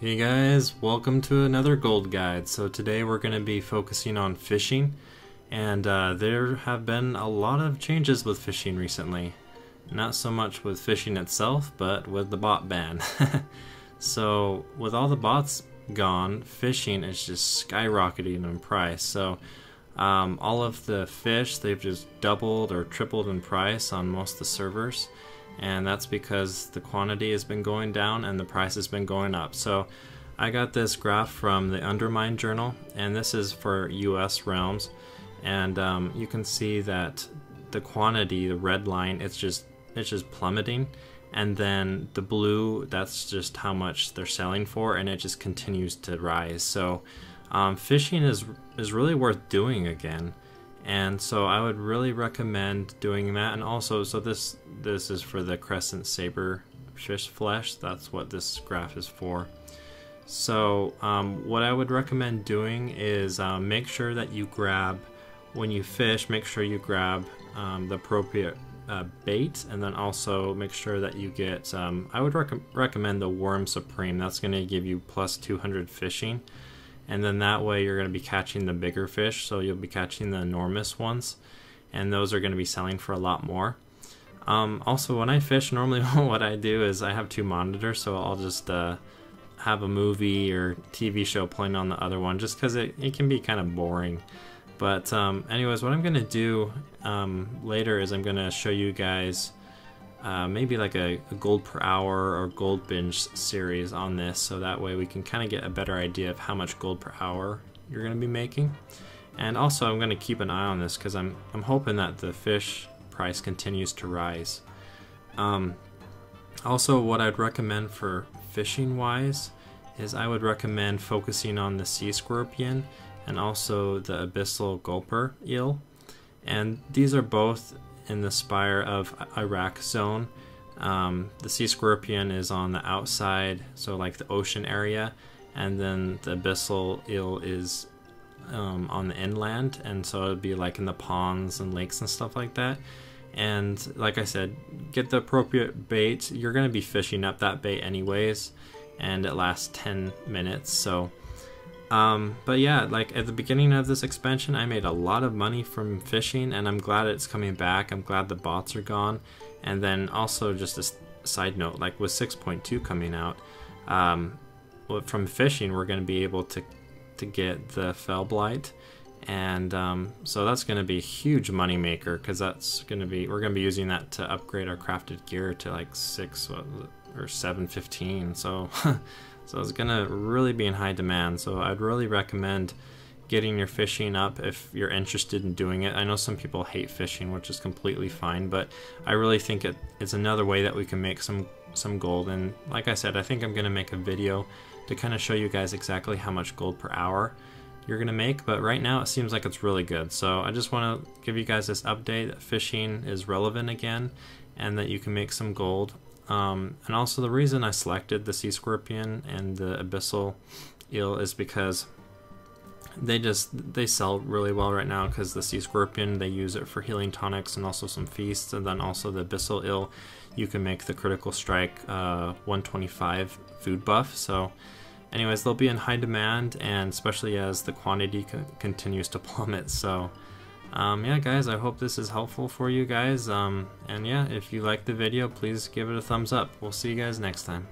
Hey guys, welcome to another gold guide. So today we're going to be focusing on fishing and uh, there have been a lot of changes with fishing recently. Not so much with fishing itself, but with the bot ban. so with all the bots gone, fishing is just skyrocketing in price. So um, all of the fish, they've just doubled or tripled in price on most of the servers and that's because the quantity has been going down and the price has been going up. So I got this graph from the Undermine Journal, and this is for US realms, and um, you can see that the quantity, the red line, it's just it's just plummeting, and then the blue, that's just how much they're selling for, and it just continues to rise. So um, fishing is is really worth doing again and so I would really recommend doing that. And also, so this this is for the crescent saber fish flesh. That's what this graph is for. So um, what I would recommend doing is um, make sure that you grab when you fish. Make sure you grab um, the appropriate uh, bait, and then also make sure that you get. Um, I would rec recommend the worm supreme. That's going to give you plus 200 fishing and then that way you're going to be catching the bigger fish so you'll be catching the enormous ones and those are going to be selling for a lot more. Um, also when I fish normally what I do is I have two monitors so I'll just uh, have a movie or TV show playing on the other one just because it, it can be kind of boring. But um, anyways what I'm gonna do um, later is I'm gonna show you guys uh, maybe like a, a, gold per hour or gold binge series on this so that way we can kind of get a better idea of how much gold per hour you're going to be making. And also I'm going to keep an eye on this because I'm, I'm hoping that the fish price continues to rise. Um, also what I'd recommend for fishing wise is I would recommend focusing on the sea scorpion and also the abyssal gulper eel. And these are both in the spire of Arak zone. Um, the sea scorpion is on the outside, so like the ocean area, and then the abyssal eel is um, on the inland, and so it'd be like in the ponds and lakes and stuff like that. And like I said, get the appropriate bait. You're to be fishing up that bait anyways, and it lasts 10 minutes, so um, but yeah, like at the beginning of this expansion, I made a lot of money from fishing, and I'm glad it's coming back. I'm glad the bots are gone. And then also, just a side note, like with 6.2 coming out, um, from fishing, we're going to be able to to get the Felblight, and um, so that's going to be a huge money maker because that's going to be we're going to be using that to upgrade our crafted gear to like six or seven fifteen. So. So it's gonna really be in high demand. So I'd really recommend getting your fishing up if you're interested in doing it. I know some people hate fishing, which is completely fine, but I really think it, it's another way that we can make some some gold. And like I said, I think I'm gonna make a video to kind of show you guys exactly how much gold per hour you're gonna make. But right now it seems like it's really good. So I just want to give you guys this update that fishing is relevant again, and that you can make some gold. Um, and also the reason I selected the sea scorpion and the abyssal eel is because they just they sell really well right now because the sea scorpion they use it for healing tonics and also some feasts. And then also the abyssal eel you can make the critical strike uh, 125 food buff. So anyways they'll be in high demand and especially as the quantity co continues to plummet. So um, yeah guys I hope this is helpful for you guys. Um, and yeah if you like the video please give it a thumbs up. We'll see you guys next time